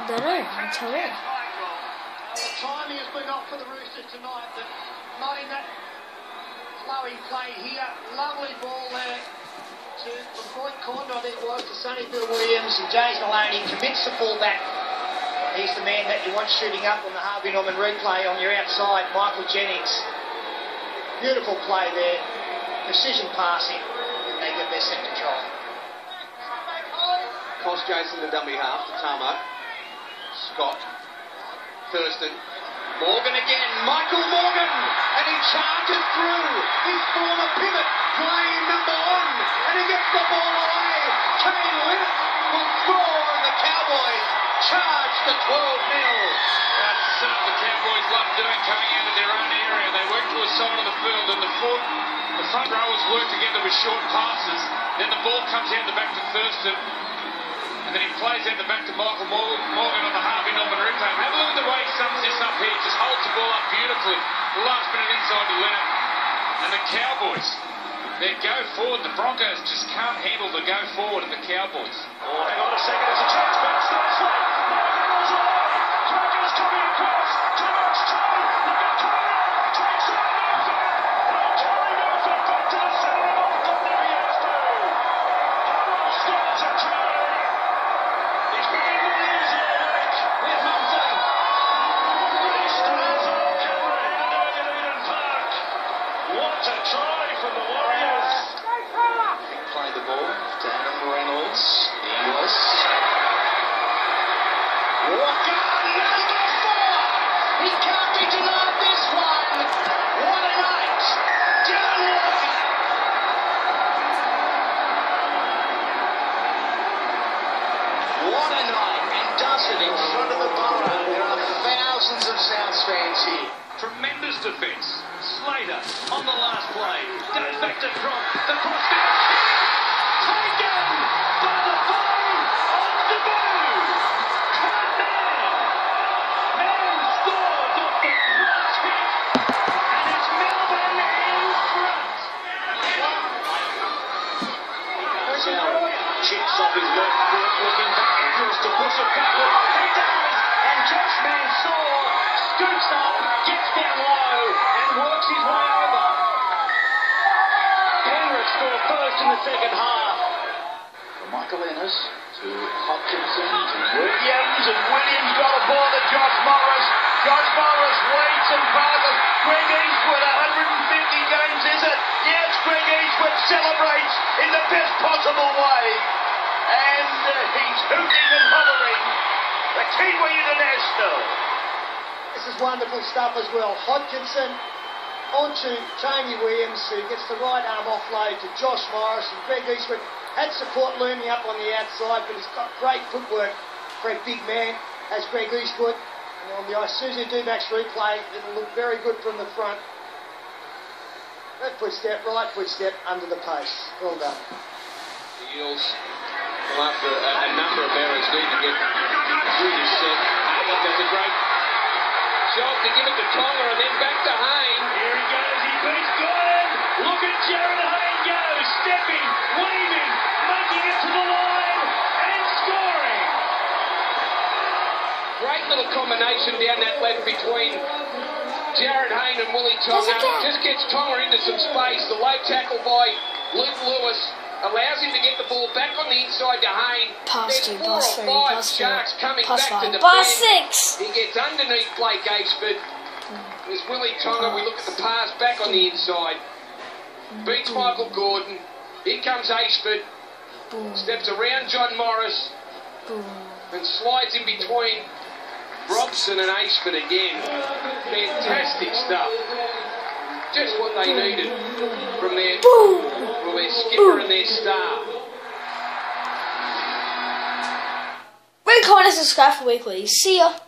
I don't know. I'll tell you. The timing has been off for the Roosters tonight, but not in that flowing play here. Lovely ball there to the point corner, I think it was, to Sonny Bill Williams and James Maloney commits the fullback. He's the man that you want shooting up on the Harvey Norman replay on your outside, Michael Jennings. Beautiful play there. Precision passing. They get their centre try. Cost Jason the dummy half to Tamo. Scott. Thurston. Morgan again. Michael Morgan. And he charges through. His former pivot. Playing number one. And he gets the ball away. Kane Linnett will score. And the Cowboys charge to 12 0. That's uh, the Cowboys love doing coming out of their own area. They work to a side of the field and the foot, the front rowers work together with short passes. Then the ball comes out the back to Thurston. And then he plays out the back to Michael Morgan on the Harvey Norman replay. Have a look at the way he sums this up here. Just holds the ball up beautifully. Last minute inside to Leonard. And the Cowboys, they go forward. The Broncos just can't handle the go forward of the Cowboys. Oh, hang on a second. There's a chance. Back The Taken by the the. And it's Melbourne in front. Chips off his left foot, looking to it and Josh Mansour scoops up, gets down low, and works his way over. Penrith score first in the second half. From Michael Ennis to Hodkinson to Williams, and Williams got a ball to Josh Morris. Josh Morris waits and passes. Greg Eastwood, 150 games, is it? Yes, Greg Eastwood celebrates in the best possible way. And uh, he's hooting and hollering. The Kiwi International. This is wonderful stuff as well. Hodkinson onto Tony Williams, who gets the right arm offload to Josh Morris and Greg Eastwood. Had support looming up on the outside, but he's got great footwork for a big man, as Greg Eastwood. And on the Isuzu D-Max replay, it'll look very good from the front. Left footstep, right footstep, under the post. Well done. The Eels will after a, a number of errors need to get this set. Hayne does a great job to give it to Tonga and then back to Hayne. Here he goes, he. Look at Jarryd Hayne go, stepping, waving, making it to the line, and scoring. Great little combination down that left between Jarryd Hayne and Willie Tonga. Does it count? Just gets Tonga into some space. The low tackle by Luke Lewis allows him to get the ball back on the inside to Hayne. Pass There's two, four pass or three, five pass four, Sharks coming pass back to five, defend. pass six. He gets underneath Blake Ayshford. There's Willie Tonga. We look at the pass back on the inside. Beats Michael Gordon. Here comes Ayshford. Steps around John Morris and slides in between Robson and Ayshford again. Fantastic stuff. Just what they needed from their, from their skipper and their star. Rate, comment, and subscribe for weekly. See ya.